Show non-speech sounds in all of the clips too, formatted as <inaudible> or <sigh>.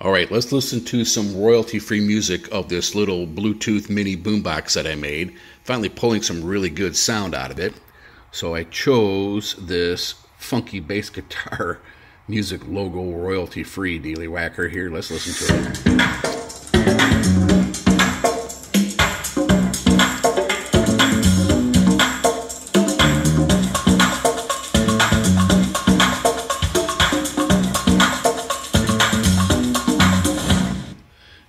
All right, let's listen to some royalty free music of this little Bluetooth mini boombox that I made. Finally, pulling some really good sound out of it. So, I chose this funky bass guitar <laughs> music logo royalty free Dealy Whacker here. Let's listen to it.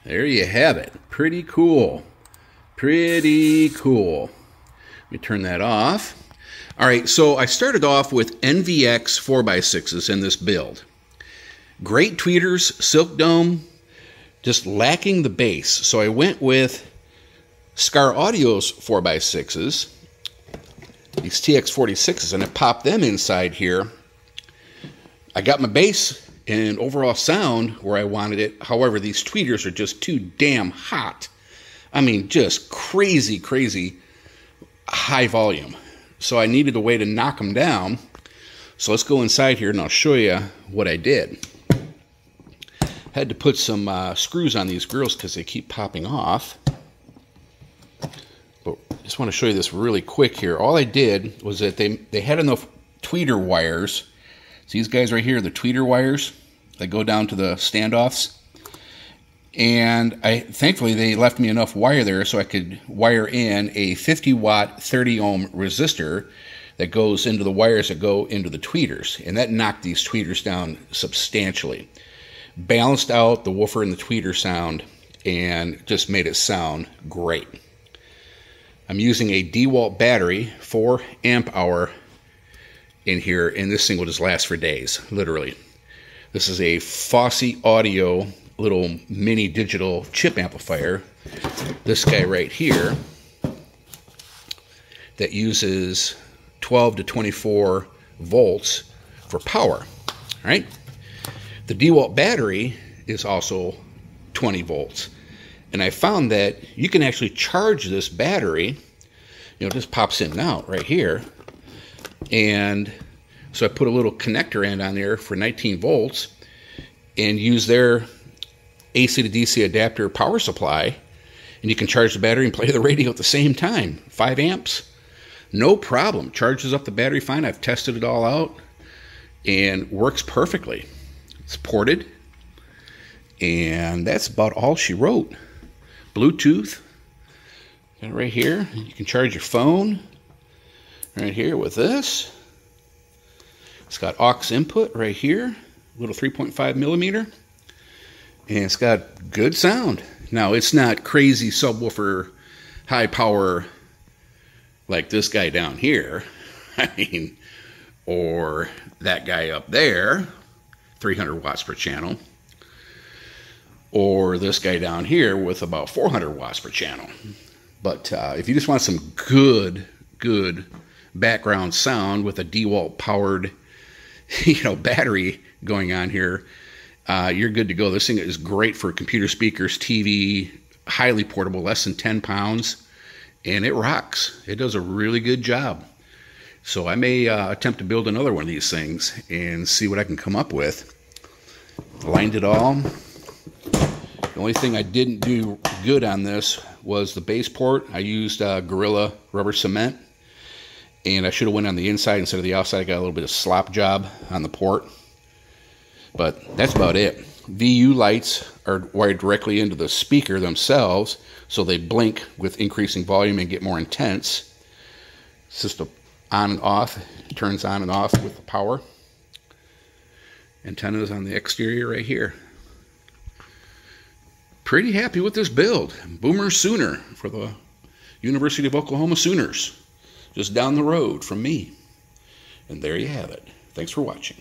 There you have it. Pretty cool. Pretty cool. Let me turn that off. All right, so I started off with NVX 4x6s in this build. Great tweeters, Silk Dome, just lacking the bass. So I went with Skar Audio's 4x6s, these TX46s, and I popped them inside here. I got my bass and overall sound where I wanted it. However, these tweeters are just too damn hot. I mean, just crazy, crazy high volume. So I needed a way to knock them down. So let's go inside here and I'll show you what I did. Had to put some uh, screws on these grills because they keep popping off. But I just want to show you this really quick here. All I did was that they, they had enough tweeter wires. See these guys right here, the tweeter wires that go down to the standoffs. And I thankfully they left me enough wire there so I could wire in a 50 watt 30 ohm resistor that goes into the wires that go into the tweeters. And that knocked these tweeters down substantially. Balanced out the woofer and the tweeter sound and just made it sound great. I'm using a DeWalt battery, 4 amp hour in here, and this thing will just last for days, literally. This is a Fosi Audio little mini digital chip amplifier. This guy right here that uses 12 to 24 volts for power. Right. The DeWalt battery is also 20 volts. And I found that you can actually charge this battery, you know, just pops in and out right here. And so I put a little connector end on there for 19 volts and use their AC to DC adapter power supply. And you can charge the battery and play the radio at the same time. Five amps, no problem. Charges up the battery fine. I've tested it all out and works perfectly. It's ported. And that's about all she wrote. Bluetooth, right here. You can charge your phone right here with this. It's got aux input right here, little 3.5 millimeter, and it's got good sound. Now it's not crazy subwoofer, high power like this guy down here. <laughs> I mean, or that guy up there, 300 watts per channel, or this guy down here with about 400 watts per channel. But uh, if you just want some good, good background sound with a DeWalt powered, <laughs> you know, battery going on here, uh, you're good to go. This thing is great for computer speakers, TV, highly portable, less than 10 pounds, and it rocks. It does a really good job. So I may uh, attempt to build another one of these things and see what I can come up with. Lined it all. The only thing I didn't do good on this was the bass port. I used uh, Gorilla rubber cement, and I should have went on the inside instead of the outside. I got a little bit of slop job on the port, but that's about it. VU lights are wired directly into the speaker themselves, so they blink with increasing volume and get more intense. It's just a on and off, it turns on and off with the power. Antennas on the exterior right here. Pretty happy with this build. Boomer Sooner for the University of Oklahoma Sooners, just down the road from me. And there you have it. Thanks for watching.